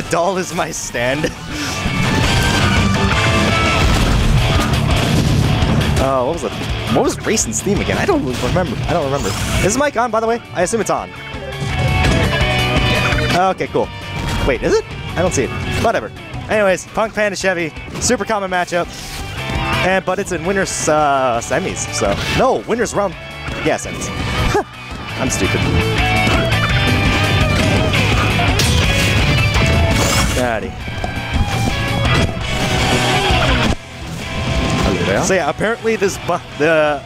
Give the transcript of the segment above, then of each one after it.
The doll is my stand. Oh, what was it? What was Racin's theme again? I don't remember. I don't remember. Is the mic on, by the way? I assume it's on. Okay, cool. Wait, is it? I don't see it. Whatever. Anyways, Punk Panda Chevy, super common matchup. And but it's in winners uh, semis, so no winners round. Yeah, semis. I'm stupid. Alrighty. So yeah, apparently this bu- the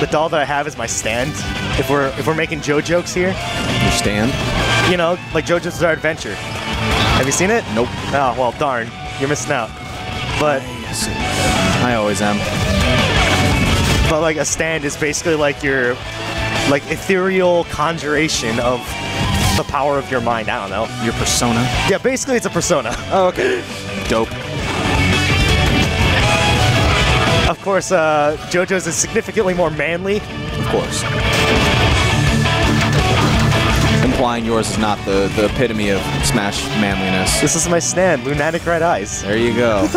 the doll that I have is my stand. If we're if we're making Joe jokes here, Your stand? you know, like JoJo's Bizarre Adventure. Have you seen it? Nope. Oh well, darn, you're missing out. But I always am. but like a stand is basically like your like ethereal conjuration of the power of your mind. I don't know. Your persona. Yeah, basically it's a persona. Oh, okay. Dope. Of course, uh, JoJo's is significantly more manly. Of course. Implying yours is not the, the epitome of Smash manliness. This is my stand, lunatic red eyes. There you go.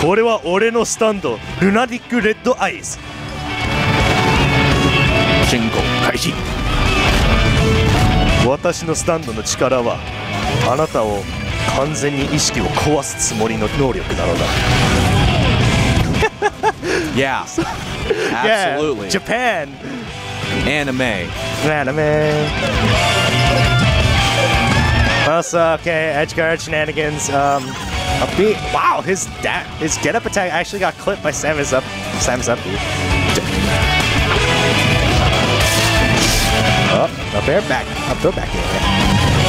これは俺のスタンド、ルナティックレッドアイズ。 Shingo Kaishi. 私のスタンドの力はあなたを完全に意識を壊すつもりの能力なのだ。 Yeah. Absolutely. Yeah, Japan. Anime. Anime. Also, okay, edge guard shenanigans. Um, upbeat. Wow, his da- his get up attack actually got clipped by Samus up. Samus upbeat. Up, up air, back, up throw back air.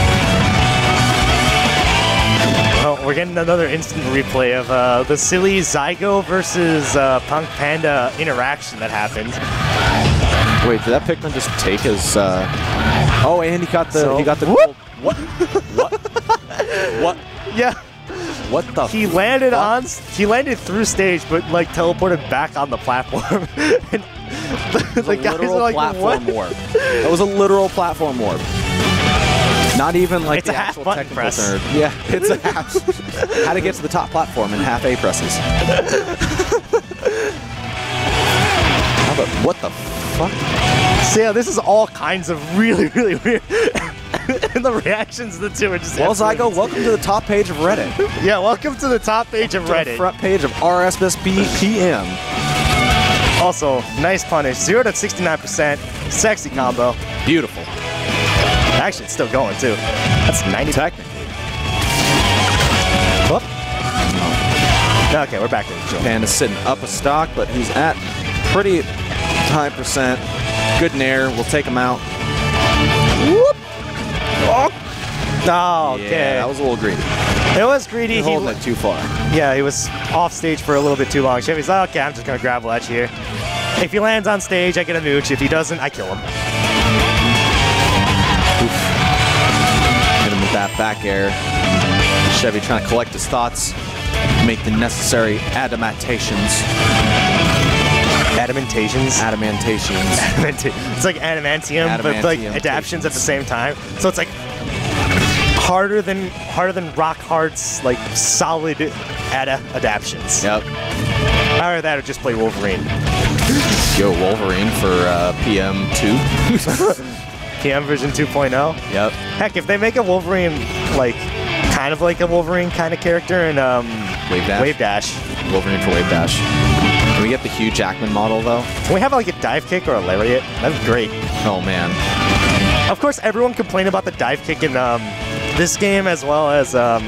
Oh, we're getting another instant replay of uh, the silly Zygo versus uh, Punk Panda interaction that happened. Wait, did that Pikmin just take his? Uh... Oh, and he got the So- he got the Whoop! What? What? what? Yeah. What the? He landed fuck? on. He landed through stage, but like teleported back on the platform. and the, It was a guys literal are like, platform "What?" warp. That was a literal platform warp. Not even like It's the a actual technical press. Yeah, it's a half. How to get to the top platform in half A presses. How the, what the fuck? So yeah, this is all kinds of really, really weird. and the reactions of the two are just. Well, Zygo, welcome to the top page of Reddit. Yeah, welcome to the top page of To the Reddit. front page of RSSB PM. Also, nice punish. Zero to 69%. Sexy combo. Beautiful. Actually, it's still going too. That's 90. Technically. Whoop. Okay, we're back to the show. Panda's sitting up a stock, but he's at pretty high percent. Good nair. We'll take him out. Whoop. Oh, okay. Yeah, that was a little greedy. It was greedy. You're He, holding it too far. yeah, he was off stage for a little bit too long. Chevy's like, okay, I'm just gonna grab you here. If he lands on stage, I get a mooch. If he doesn't, I kill him. Hit him with that back air. Chevy trying to collect his thoughts, make the necessary adamantations. Adamantations? Adamantations. Adamanti- it's like adamantium, but like Adamantium adaptions at the same time. So it's like harder than harder than rock hard's like solid ada adaptions. yep. Or that or just play Wolverine. Yo, Wolverine for uh, PM2. PM version 2.0. yep. Heck, if they make a Wolverine like kind of like a Wolverine kind of character in um, Wave dash. Wave Dash, Wolverine for Wave Dash. Can we get the Hugh Jackman model though? can we have like a dive kick or a lariat? That'd be great. Oh man. Of course, everyone complained about the dive kick in um, this game as well as um,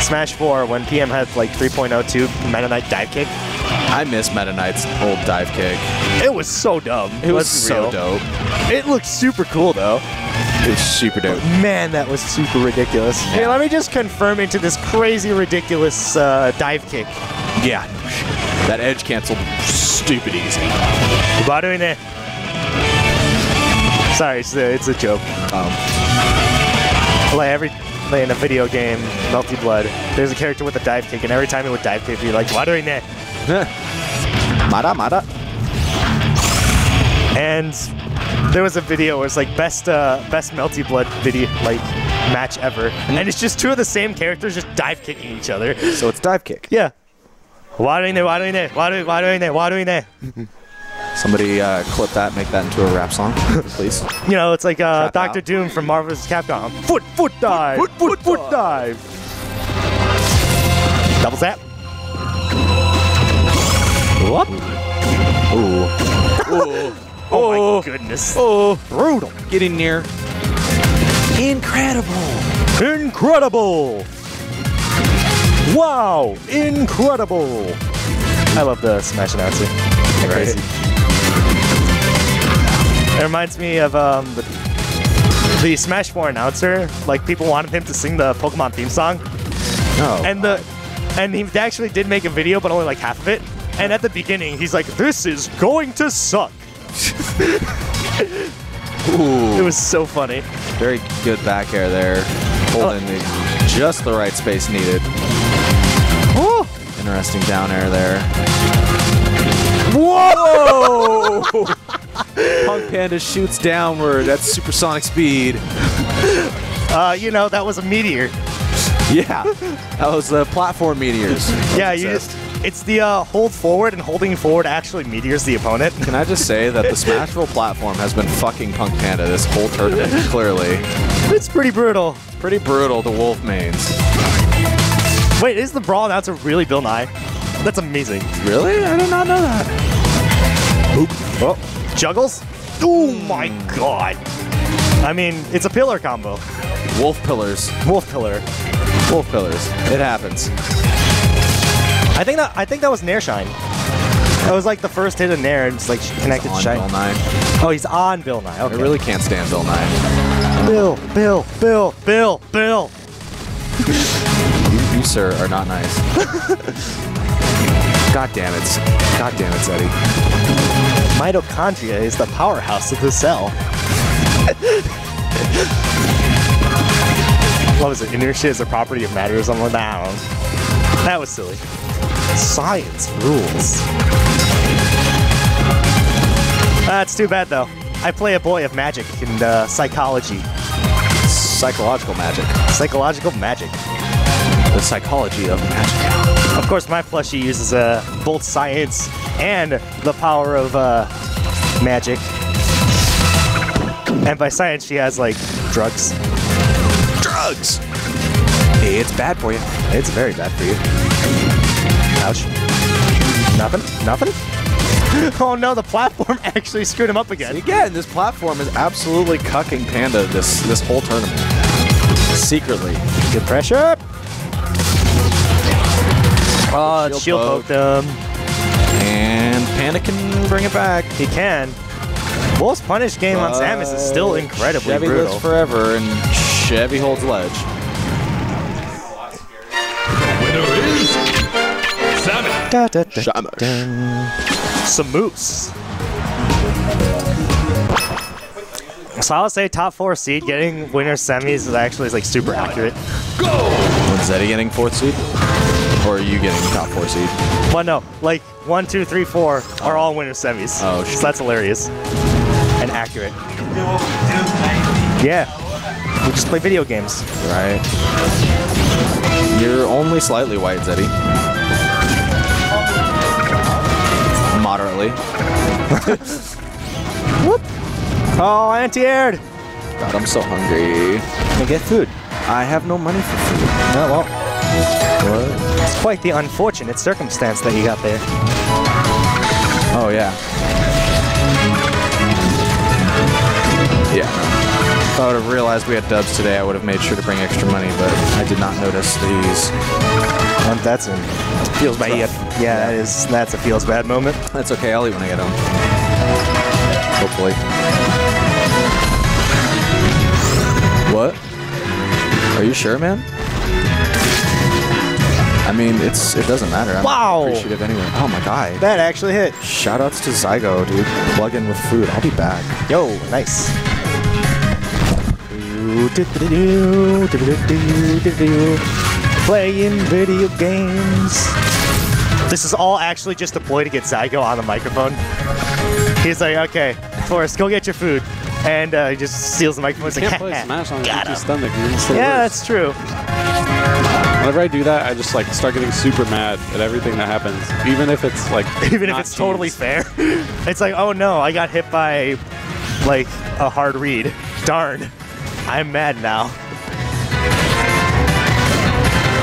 Smash 4 when PM had like 3.02 Meta Knight dive kick. I miss Meta Knight's old dive kick. It was so dumb. It was so real. dope. It looked super cool though. It was super dope. Man, that was super ridiculous. Hey, Yeah. let me just confirm into this crazy, ridiculous uh, dive kick. Yeah. That edge canceled stupid easy. What doing it? Sorry, it's a, it's a joke. Um, Like every like in a video game, Melty Blood, there's a character with a dive kick, and every time he would dive kick, you're like, what doing it? Mada Mada. And there was a video where it's like best uh, best melty blood video like match ever, and it's just two of the same characters just dive kicking each other. So it's dive kick. Yeah. Why do we know? Why do we know? Why do we? Why do we Somebody uh, clip that, make that into a rap song, please. You know, it's like uh, Doctor. Doom from Marvel's. Capcom. Foot, foot dive. Foot, foot, foot, dive. Double zap. Whoop. Ooh. Ooh. Oh, my goodness. Oh, Brutal. Get in there. Incredible. Incredible. Wow. Incredible. I love the Smash announcer. Right. Crazy. It reminds me of um, the, the Smash 4 announcer. Like people wanted him to sing the Pokemon theme song. No. and the and he actually did make a video, but only like half of it. And at the beginning, he's like, "This is going to suck." Ooh. It was so funny. Very good back air there. Holding the, just the right space needed. Woo! Interesting down air there. Whoa! Punk Panda shoots downward at supersonic speed. uh, you know that was a meteor. Yeah, that was the platform meteors. Yeah, you just. It's the uh, hold forward and holding forward actually meteors the opponent. Can I just say that the Smashville platform has been fucking Punk Panda this whole tournament, clearly. it's pretty brutal. Pretty brutal the Wolf mains. Wait, is the brawl announcer really Bill Nye? That's amazing. Really? I did not know that. Oop. Oh, juggles? Oh my god. I mean, it's a pillar combo. Wolf pillars. Wolf pillar. Wolf pillars. It happens. I think that I think that was Nair Shine. That was like the first hit of Nair and it's like connected to On Shine. Bill Nye. Oh, he's on Bill Nye. I really can't stand Bill Nye. Bill, Bill, Bill, Bill, Bill. You, you, sir, are not nice. God damn it. God damn it, Zeddy. Mitochondria is the powerhouse of the cell. what was it? Inertia is a property of matter or something like that. I don't know. That was silly. Science rules. That's too bad though. I play a boy of magic and uh, psychology. Psychological magic. Psychological magic. The psychology of magic. Of course, my plushie uses uh, both science and the power of uh, magic. And by science, she has like drugs. Drugs! It's bad for you. It's very bad for you. Ouch. Nothing? Nothing? Oh no, the platform actually screwed him up again. Again, this platform is absolutely cucking Panda this this whole tournament. Secretly. Good pressure. Oh, Shield shield poke. poked him. And Panda can bring it back. He can. Wolf's punish game on Samus is still But incredibly Chevy brutal. lives forever, and Chevy holds ledge. Winner is Samus. Da, da, da, Samus. dun. Some moose. So I'll say top four seed getting winner semis is actually like super accurate. Go! Was Zeddy getting fourth seed? Or are you getting top four seed? Well, no, like one, two, three, four are all winner semis. Oh, so that's hilarious and accurate. Yeah, we just play video games. Right. You're only slightly white, Zeddy. Moderately. Whoop. Oh, anti-aired. God, I'm so hungry. And get food. I have no money for food. No, well, it's quite the unfortunate circumstance that you got there. Oh, yeah. Yeah. If I would have realized we had dubs today, I would have made sure to bring extra money, but I did not notice these. Um, that's a feels bad. Yeah, that is. That's a feels bad moment. That's okay, I'll eat when I get home. Hopefully. What? Are you sure, man? I mean, it's it doesn't matter. I'm Wow. appreciative anyway. Oh my god. That actually hit. Shoutouts to Zygo, dude. Plug in with food. I'll be back. Yo, nice. Playing video games. This is all actually just a ploy to get Zygo on the microphone. He's like, okay, Forrest, go get your food. And uh, he just steals the microphone. He's You like, can't play Smash on an empty stomach. dude. It's Yeah, worst. that's true. Whenever I do that, I just like start getting super mad at everything that happens, even if it's like Even if it's totally fair. It's like, oh no, I got hit by like a hard read. Darn. I'm mad now.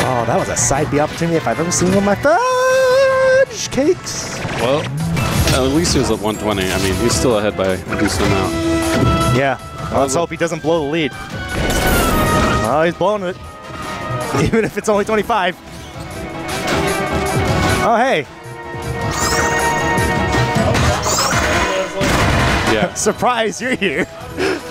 Oh, that was a side B opportunity if I've ever seen one of my fudge cakes. Well, at least he was at 120. I mean, he's still ahead by a decent amount. Yeah. Let's hope he doesn't blow the lead. Oh, he's blowing it. Even if it's only 25. Oh, hey. Yeah. Surprise, you're here.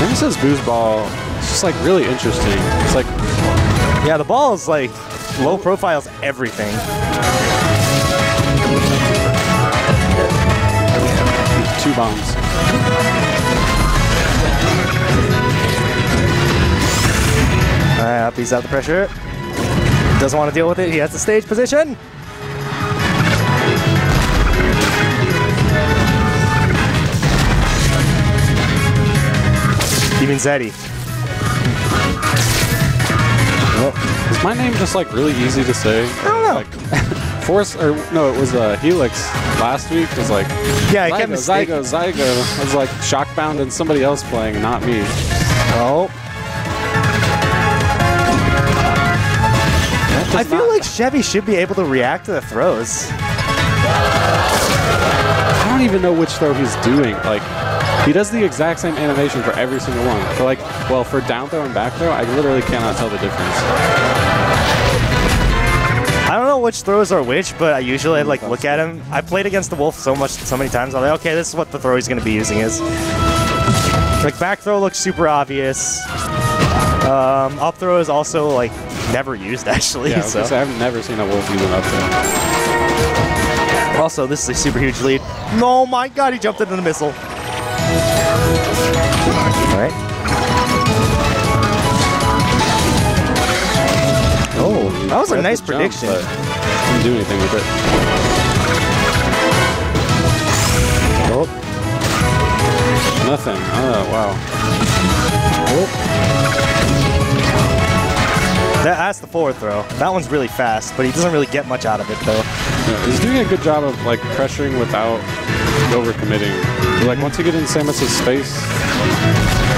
Genesis Boost Ball is just like really interesting. It's like Yeah, the ball is like low profiles everything. Two bombs. Alright, up, he's out the pressure. Doesn't want to deal with it. He has the stage position. Even Zeddy. Is my name just like really easy to say? I don't know. Like, Force or no, it was uh, Helix last week. Was like Yeah, he kept Zygo. Zygo, Zygo. I was like Shockbound and somebody else playing, not me. Oh. I feel like Chevy should be able to react to the throws. I don't even know which throw he's doing. Like, he does the exact same animation for every single one. For like, well, for down throw and back throw, I literally cannot tell the difference. I don't know which throws are which, but I usually like look at him. I played against the Wolf so much, so many times. I'm like, okay, this is what the throw he's gonna be using is. Like back throw looks super obvious. Um, up throw is also like never used actually. Yeah, so. I've never seen a wolf use an up throw. Also, this is a super huge lead. Oh my god, he jumped into the missile. Alright. Oh, that was a nice jump, prediction. but Didn't do anything with it. Oh, Nothing. Oh wow. that, that's the forward throw. That one's really fast, but he doesn't really get much out of it though. Yeah, he's doing a good job of like pressuring without overcommitting. Like once you get in Samus's space,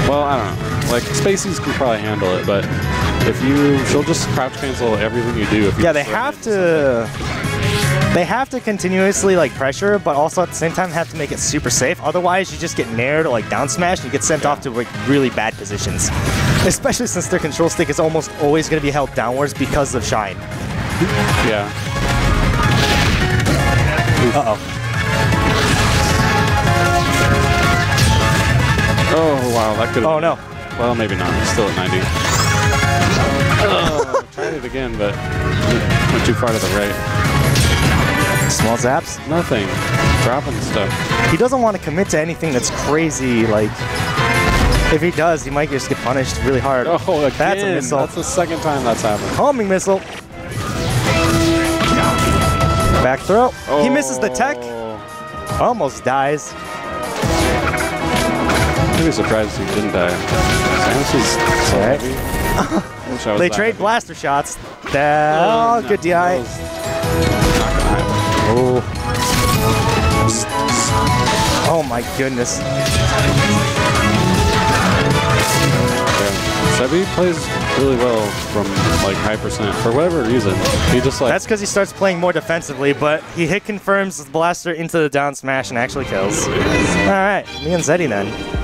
well, I don't know. Like Spaceys can probably handle it, but if you, she'll just crouch cancel everything you do. If you Yeah, they have to. They have to continuously like pressure, but also at the same time have to make it super safe. Otherwise, you just get naired or like down smashed and you get sent off to like really bad positions. Especially since their control stick is almost always going to be held downwards because of shine. Yeah. Uh oh. Wow, that could. Oh no. Well, maybe not. It's still at 90. oh, tried it again, but went too far to the right. Small zaps. Nothing. Dropping stuff. He doesn't want to commit to anything that's crazy. Like, if he does, he might just get punished really hard. Oh, again. That's a missile. That's the second time that's happened. Homing missile. Back throw. He misses the tech. Oh. Almost dies. Really surprised he didn't die. Samus is so Alright. heavy. Wish I was They trade blaster shots. That, oh, no, good DI. that was not gonna happen. Oh. Oh my goodness. Chevy plays really well from like high percent for whatever reason. He just like That's because he starts playing more defensively, but he hit confirms the blaster into the down smash and actually kills. All right, me and Zeddy then.